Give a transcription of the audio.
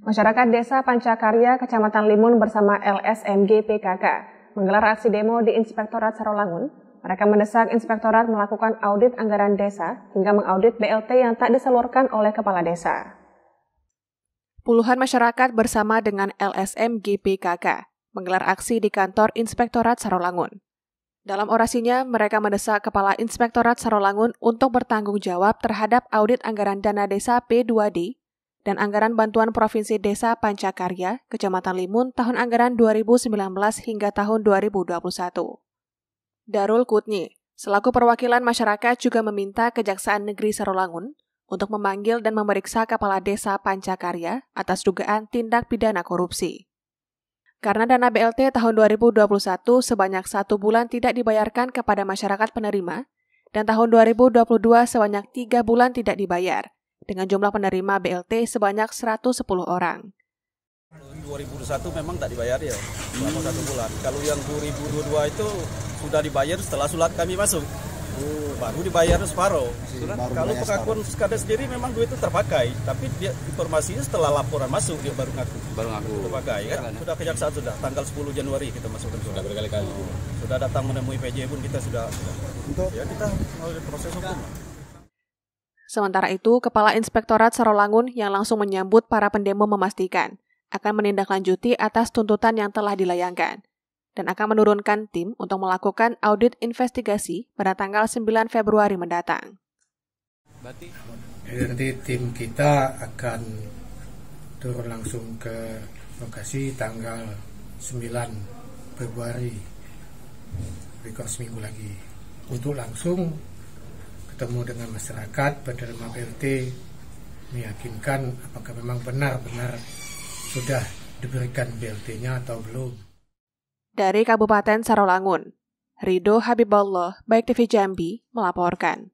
Masyarakat Desa Pancakarya, Kecamatan Limun bersama LSMG PKK menggelar aksi demo di Inspektorat Sarolangun. Mereka mendesak Inspektorat melakukan audit anggaran desa hingga mengaudit BLT yang tak disalurkan oleh Kepala Desa. Puluhan masyarakat bersama dengan LSMG PKK menggelar aksi di kantor Inspektorat Sarolangun. Dalam orasinya, mereka mendesak Kepala Inspektorat Sarolangun untuk bertanggung jawab terhadap audit anggaran dana desa P2D dan Anggaran Bantuan Provinsi Desa Pancakarya, Kecamatan Limun tahun anggaran 2019 hingga tahun 2021. Darul Kutni, selaku perwakilan masyarakat juga meminta Kejaksaan Negeri Sarolangun untuk memanggil dan memeriksa Kepala Desa Pancakarya atas dugaan tindak pidana korupsi. Karena dana BLT tahun 2021 sebanyak satu bulan tidak dibayarkan kepada masyarakat penerima, dan tahun 2022 sebanyak tiga bulan tidak dibayar, dengan jumlah penerima BLT sebanyak 110 orang. 2021 memang tak dibayar ya, selama satu bulan. Kalau yang 2022 itu sudah dibayar setelah sulat kami masuk. Oh, baru dibayar separuh. Kalau pengakuan sekada sendiri memang duit itu terpakai, tapi dia informasinya setelah laporan masuk dia baru ngaku. Baru ngaku. Terpakai kan? Sudah kejaksaan sudah tanggal 10 Januari kita masukkan sudah berkali-kali. Sudah datang menemui PJ pun kita sudah, sudah. Untuk ya kita melalui proses hukum. Sementara itu, Kepala Inspektorat Sarolangun yang langsung menyambut para pendemo memastikan akan menindaklanjuti atas tuntutan yang telah dilayangkan dan akan menurunkan tim untuk melakukan audit investigasi pada tanggal 9 Februari mendatang. Nanti tim kita akan turun langsung ke lokasi tanggal 9 Februari, lebih seminggu lagi, untuk langsung bertemu dengan masyarakat penerima BLT meyakinkan apakah memang benar-benar sudah diberikan BLT-nya atau belum. Dari Kabupaten Sarolangun, Rido Habibullah, Baik TV Jambi, melaporkan.